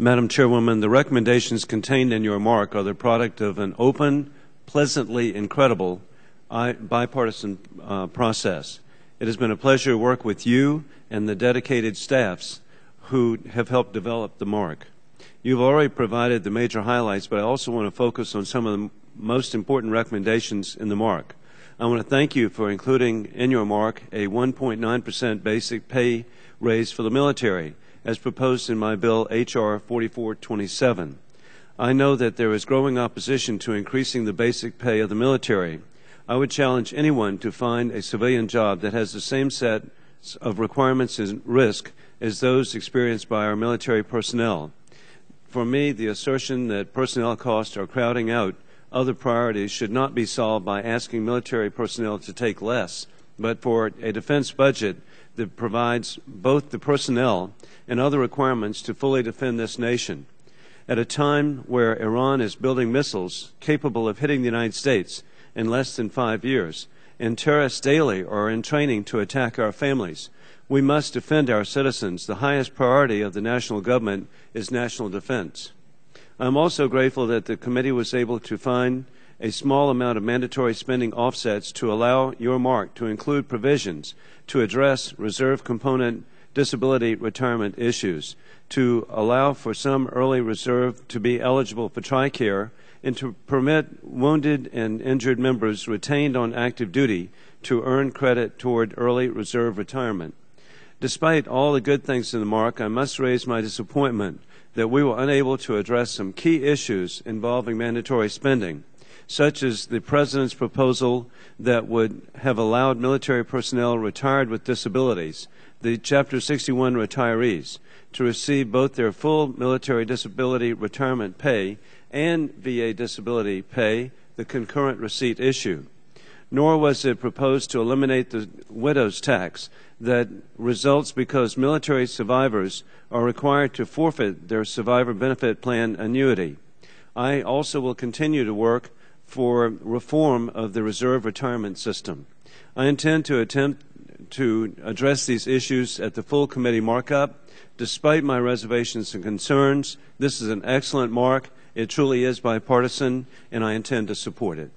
Madam Chairwoman, the recommendations contained in your mark are the product of an open, pleasantly incredible bipartisan uh, process. It has been a pleasure to work with you and the dedicated staffs who have helped develop the mark. You've already provided the major highlights, but I also want to focus on some of the most important recommendations in the mark. I want to thank you for including in your mark a 1.9% basic pay raise for the military as proposed in my bill H.R. 4427. I know that there is growing opposition to increasing the basic pay of the military. I would challenge anyone to find a civilian job that has the same set of requirements and risk as those experienced by our military personnel. For me, the assertion that personnel costs are crowding out other priorities should not be solved by asking military personnel to take less, but for a defense budget that provides both the personnel and other requirements to fully defend this nation. At a time where Iran is building missiles capable of hitting the United States in less than five years, and terrorists daily are in training to attack our families, we must defend our citizens. The highest priority of the national government is national defense. I'm also grateful that the committee was able to find a small amount of mandatory spending offsets to allow your mark to include provisions to address reserve component disability retirement issues, to allow for some early reserve to be eligible for TRICARE, and to permit wounded and injured members retained on active duty to earn credit toward early reserve retirement. Despite all the good things in the mark, I must raise my disappointment that we were unable to address some key issues involving mandatory spending such as the President's proposal that would have allowed military personnel retired with disabilities, the Chapter 61 retirees, to receive both their full military disability retirement pay and VA disability pay, the concurrent receipt issue. Nor was it proposed to eliminate the widow's tax that results because military survivors are required to forfeit their survivor benefit plan annuity. I also will continue to work for reform of the reserve retirement system. I intend to attempt to address these issues at the full committee markup. Despite my reservations and concerns, this is an excellent mark. It truly is bipartisan, and I intend to support it.